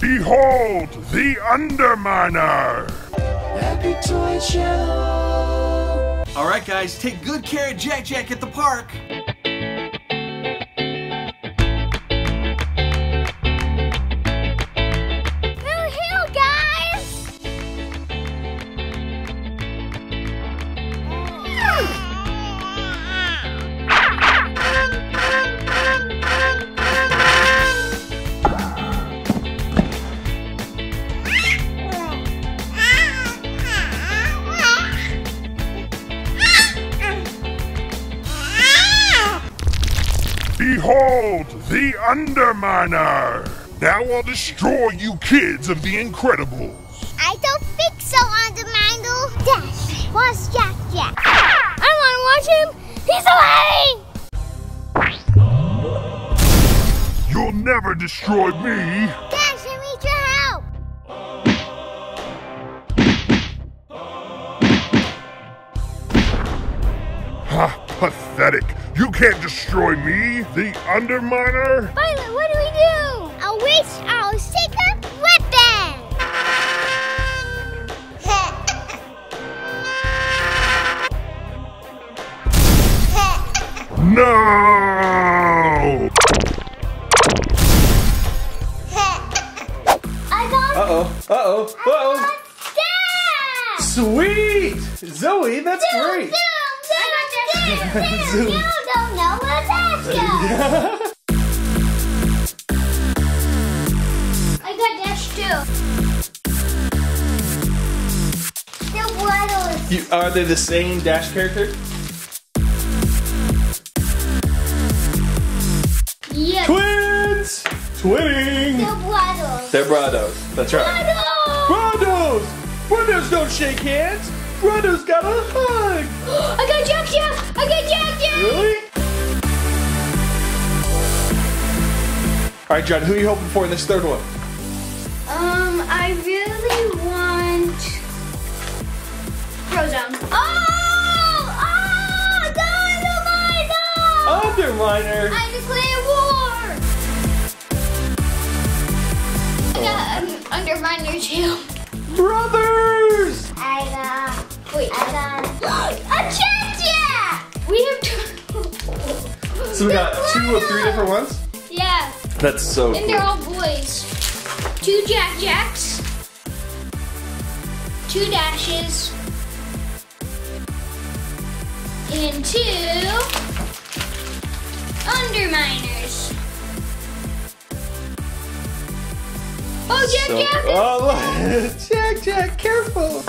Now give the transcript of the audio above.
Behold the Underminer! Happy Toy Show. All right, guys, take good care of Jack Jack at the park. Behold the Underminer! Now I'll destroy you kids of the Incredibles! I don't think so, Undermindle. Dash, watch Jack Jack. I want to watch him. He's heavy. You'll never destroy me! Pathetic! You can't destroy me, the Underminer! Violet, what do we do? I'll waste our secret weapon. No! Uh-oh. Uh-oh. Uh-oh. Sweet! Zoe, that's great. I got Dash. Zoom. You don't know what. I got Dash too. The waddles. You, are they the same Dash character? Yes. Twins! Twinning! The waddles. They're Brados. That's right. Waddles. Brados! Brados don't shake hands! Brados got a hug! I got Jack Jack. I got Jack Jack. Really? Alright, John, who are you hoping for in this third one? Um, I really want Frozone. Oh! Oh! Dynamite! Underminer! I declare war! I got um, Underminer too. Brothers! A Jack Jack! We have two. So we got two of three different ones? Yeah, That's so and they're all boys. Two Jack Jacks. Two dashes. And two underminers. Oh, Jack So- Jack! Oh. Jack, Jack, careful!